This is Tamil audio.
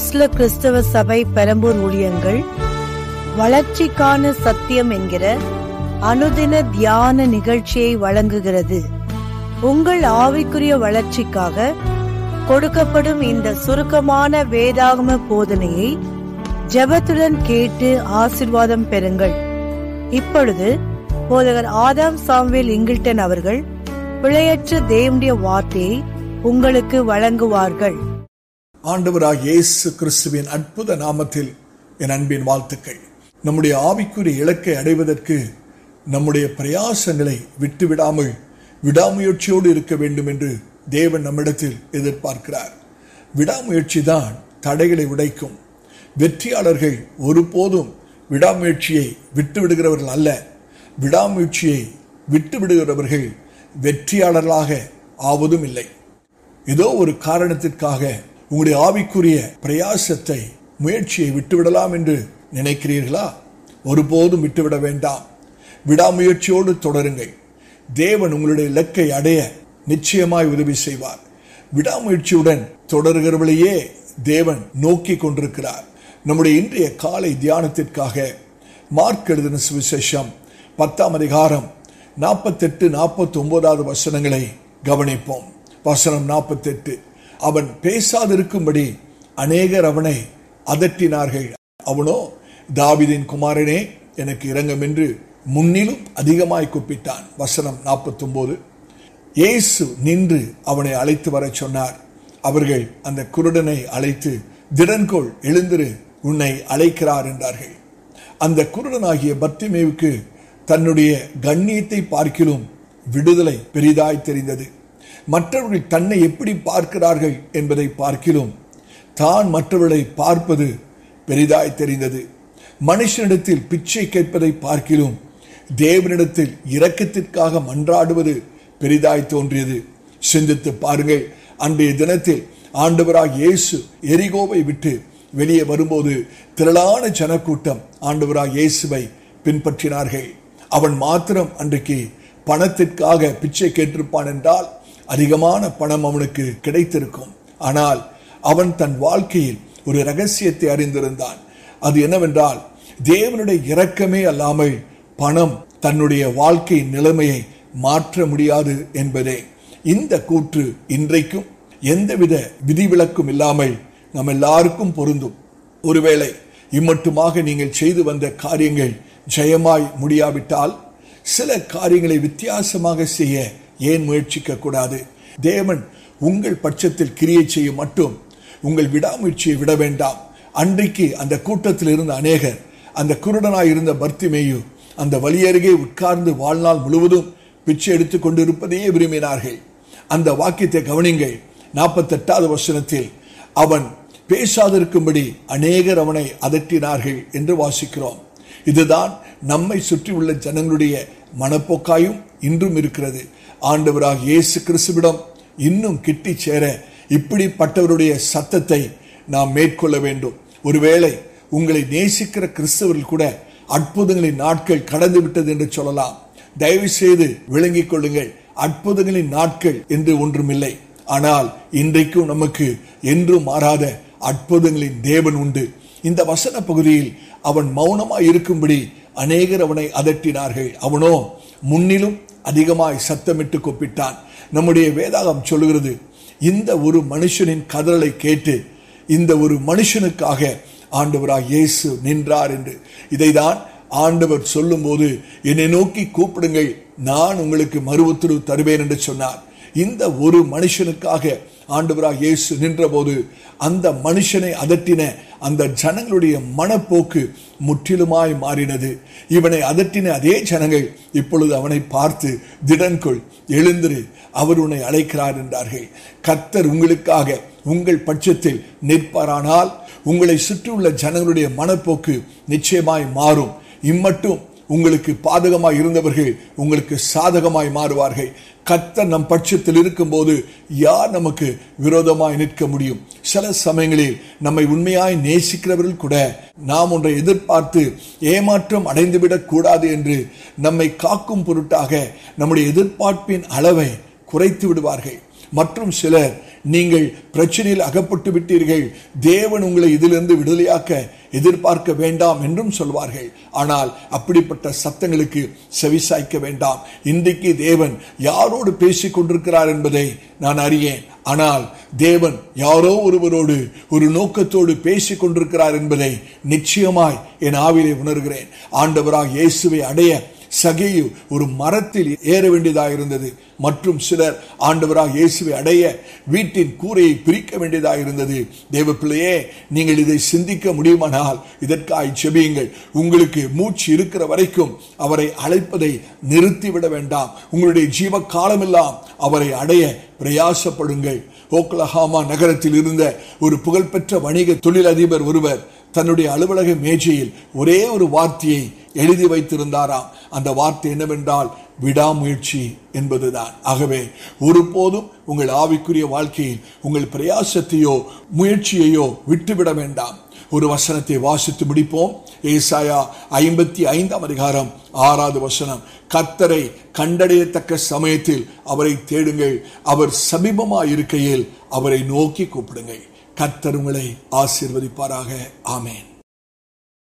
அப்போஸ்ல கிறிஸ்தவ சபை பெரம்பூர் ஊழியங்கள் வளர்ச்சிக்கான சத்தியம் என்கிற அனுதின தியான நிகழ்ச்சியை வழங்குகிறது. உங்கள் ஆவிக்குரிய வளர்ச்சிக்காக கொடுக்கப்படும் இந்த சுருக்கமான வேதாகம போதனையை ஜெபத்துடன் கேட்டு ஆசிர்வாதம் பெறுங்கள். இப்பொழுது போதகர் ஆதாம் சாம்வேல் இங்கில்டன் அவர்கள் பிழையற்ற தேவனுடைய வார்த்தையை உங்களுக்கு வழங்குவார்கள். ஆண்டவராக இயேசு கிறிஸ்துவின் அற்புத நாமத்தில் என் அன்பின் வாழ்த்துக்கள். நம்முடைய ஆவிக்குரிய இலக்கை அடைவதற்கு நம்முடைய பிரயாசங்களை விட்டுவிடாமல் விடாமுயற்சியோடு இருக்க வேண்டும் என்று தேவன் நம்மிடத்தில் எதிர்பார்க்கிறார். விடாமுயற்சி தான் தடைகளை உடைக்கும். வெற்றியாளர்கள் ஒருபோதும் விடாமுயற்சியை விட்டுவிடுகிறவர்கள் அல்ல. விடாமுயற்சியை விட்டுவிடுகிறவர்கள் வெற்றியாளர்களாக ஆவதும் இல்லை. ஏதோ ஒரு காரணத்திற்காக உங்களுடைய ஆவிக்குரிய பிரயாசத்தை முயற்சியை விட்டுவிடலாம் என்று நினைக்கிறீர்களா? ஒருபோதும் விட்டுவிட வேண்டாம். விடாமுயற்சியோடு தொடருங்கள். தேவன் உங்களுடைய இலக்கை அடைய நிச்சயமாய் உதவி செய்வார். விடாமுயற்சியுடன் தொடர்கிறவளையே தேவன் நோக்கி கொண்டிருக்கிறார். நம்முடைய இன்றைய காலை தியானத்திற்காக மார்க் எழுதின சுவிசேஷம் பத்தாம் அதிகாரம் நாற்பத்தெட்டு நாற்பத்தி ஒன்பதாவது வசனங்களை கவனிப்போம். வசனம் நாற்பத்தெட்டு. அவன் பேசாதிருக்கும்படி அநேகர் அவனை அதட்டினார்கள். அவனோ தாவிதின் குமாரனே எனக்கு இரங்கம் என்று முன்னிலும் அதிகமாய் கூப்பிட்டான். வசனம் நாற்பத்தொன்பது இயேசு நின்று அவனை அழைத்து வரச் சொன்னார். அவர்கள் அந்த குருடனை அழைத்து திடன்கோள் எழுந்திரு உன்னை அழைக்கிறார் என்றார்கள். அந்த குருடனாகிய பத்திமேவுக்கு தன்னுடைய கண்ணியத்தை பார்க்கிலும் விடுதலை பெரிதாய் தெரிந்தது. மற்றவர்கள் தன்னை எப்படி பார்க்கிறார்கள் என்பதை பார்க்கிலும் தான் மற்றவர்களை பார்ப்பது பெரிதாய் தெரிந்தது. மனுஷனிடத்தில் பிச்சை கேட்பதை பார்க்கிலும் தேவனிடத்தில் இரக்கத்திற்காக மன்றாடுவது பெரிதாய் தோன்றியது. சிந்தித்து பாருங்கள் அன்றைய தினத்தில் ஆண்டவராக இயேசு எரிகோவை விட்டு வெளியே வரும்போது திரளான ஜனக்கூட்டம் ஆண்டவராக இயேசுவை பின்பற்றினார்கள். அவன் மாத்திரம் அன்றைக்கு பணத்திற்காக பிச்சை கேட்டிருப்பான் என்றால் அதிகமான பணம் அவனுக்கு கிடைத்திருக்கும். ஆனால் அவன் தன் வாழ்க்கையில் ஒரு ரகசியத்தை அறிந்திருந்தான். அது என்னவென்றால் தேவனுடைய இரக்கமே அல்லாமல் பணம் தன்னுடைய வாழ்க்கை நிலைமையை மாற்ற முடியாது என்பதே. இந்த கூற்று இன்றைக்கும் எந்தவித விதிவிலக்கும் இல்லாமல் நம் எல்லாருக்கும் பொருந்தும். ஒருவேளை இம்மட்டுமாக நீங்கள் செய்து வந்த காரியங்கள் ஜெயமாய் முடியாவிட்டால் சில காரியங்களை வித்தியாசமாக செய்ய ஏன் முயற்சிக்க கூடாது? தேவன் உங்கள் பட்சத்தில் கிரியை செய்ய மட்டும் உங்கள் விடாமுயற்சியை விட வேண்டாம். அன்றைக்கு அந்த கூட்டத்தில் இருந்த அநேகர் அந்த குருடனாய் இருந்த பர்த்திமேயு அந்த வழியருகே உட்கார்ந்து வாழ்நாள் முழுவதும் பிச்சை எடுத்து கொண்டிருப்பதையே விரும்பினார்கள். அந்த வாக்கியத்தை கவனிங்கள். நாற்பத்தெட்டாவது வசனத்தில் அவன் பேசாதிருக்கும்படி அநேகர் அவனை அதட்டினார்கள் என்று வாசிக்கிறோம். இதுதான் நம்மை சுற்றியுள்ள ஜனங்களுடைய மனப்போக்காயும் இன்றும் இருக்கிறது. ஆண்டவராக இயேசு கிறிஸ்துவிடம் இன்னும் கிட்டி சேர இப்படிப்பட்டவருடைய சத்தத்தை நாம் மேற்கொள்ள வேண்டும். ஒருவேளை உங்களை நேசிக்கிற கிறிஸ்தவர்கள் கூட அற்புதங்களின் நாட்கள் கடந்து விட்டது என்று சொல்லலாம். தயவு செய்து விளங்கிக் கொள்ளுங்கள். அற்புதங்களின் நாட்கள் என்று ஒன்றுமில்லை. ஆனால் இன்றைக்கும் நமக்கு என்றும் மாறாத அற்புதங்களின் தேவன் உண்டு. இந்த வசன பகுதியில் அவன் மௌனமாய் இருக்கும்படி அநேகர் அவனை அதட்டினார்கள். அவனோ முன்னிலும் அதிகமாய் சத்தமிட்டு கூப்பிட்டான். நம்முடைய வேதாகம் சொல்லுகிறது இந்த ஒரு மனுஷனின் கதறலை கேட்டு இந்த ஒரு மனுஷனுக்காக ஆண்டவராக இயேசு நின்றார் என்று. இதைதான் ஆண்டவர் சொல்லும்போது என்னை நோக்கி கூப்பிடுங்கள் நான் உங்களுக்கு மறு உத்தரவு தருவேன் என்று சொன்னார். இந்த ஒரு மனுஷனுக்காக ஆண்டவராக இயேசு நின்றபோது அந்த மனுஷனை அதட்டின அந்த ஜனங்களுடைய மனப்போக்கு முற்றிலுமாய் மாறினது. இவனை அதட்டின அதே ஜனங்கள் இப்பொழுது அவனை பார்த்து திடன்கொள் எழுந்திரு அவர் உன்னை அழைக்கிறார் என்றார்கள். கர்த்தர் உங்களுக்காக உங்கள் பட்சத்தில் நிற்பாரானால் உங்களை சுற்றியுள்ள ஜனங்களுடைய மனப்போக்கு நிச்சயமாய் மாறும். இம்மட்டும் உங்களுக்கு பாதகமாய் இருந்தவர்கள் உங்களுக்கு சாதகமாய் மாறுவார்கள். கத்த நம் பட்சத்தில் இருக்கும்போது யார் நமக்கு விரோதமாய் நிற்க முடியும்? சில சமயங்களில் நம்மை உண்மையாய் நேசிக்கிறவர்கள் கூட நாம் ஒன்றை எதிர்பார்த்து ஏமாற்றம் அடைந்துவிடக் கூடாது என்று நம்மை காக்கும் பொருட்டாக நம்முடைய எதிர்பார்ப்பின் அளவை குறைத்து விடுவார்கள். மற்றும் சிலர் நீங்கள் பிரச்சனையில் அகப்பட்டு விட்டீர்கள். தேவன் உங்களை இதிலிருந்து விடுதலையாக்க எதிர்பார்க்க வேண்டாம் என்றும் சொல்வார்கள். ஆனால் அப்படிப்பட்ட சத்தங்களுக்கு செவிசாய்க்க வேண்டாம். இன்றைக்கு தேவன் யாரோடு பேசிக் கொண்டிருக்கிறார் என்பதை நான் அறியேன். ஆனால் தேவன் யாரோ ஒருவரோடு ஒரு நோக்கத்தோடு பேசிக் கொண்டிருக்கிறார் என்பதை நிச்சயமாய் என் ஆவிலே உணர்கிறேன். ஆண்டவராக இயேசுவை அடைய சகையு ஒரு மரத்தில் ஏற வேண்டியதாக இருந்தது. மற்றும் சிலர் ஆண்டவராக இயேசுவை அடைய வீட்டின் கூரையை பிரிக்க வேண்டியதாக இருந்தது. தேவ பிள்ளையே நீங்கள் இதை சிந்திக்க முடியுமானால் இதற்காய் செபியுங்கள். உங்களுக்கு மூச்சு இருக்கிற வரைக்கும் அவரை அழைப்பதை நிறுத்திவிட வேண்டாம். உங்களுடைய ஜீவ காலமெல்லாம் அவரை அடைய பிரயாசப்படுங்கள். ஓக்லஹாமா நகரத்தில் இருந்த ஒரு புகழ்பெற்ற வணிக தொழிலதிபர் ஒருவர் தன்னுடைய அலுவலக மேஜையில் ஒரே ஒரு வார்த்தையை எழுதி வைத்திருந்தாராம். அந்த வார்த்தை என்னவென்றால் விடாமுயற்சி என்பதுதான். ஆகவே ஒருபோதும் உங்கள் ஆவிக்குரிய வாழ்க்கையில் உங்கள் பிரயாசத்தையோ முயற்சியையோ விட்டுவிட வேண்டாம். ஒரு வசனத்தை வாசித்து முடிப்போம். ஏசாயா ஐம்பத்தி ஐந்தாம் அதிகாரம் ஆறாவது வசனம். கத்தரை கண்டடையத்தக்க சமயத்தில் அவரை தேடுங்கள். அவர் சமீபமாய் இருக்கையில் அவரை நோக்கி கூப்பிடுங்கள். கத்தர் உங்களை ஆசீர்வதிப்பாராக. ஆமேன்.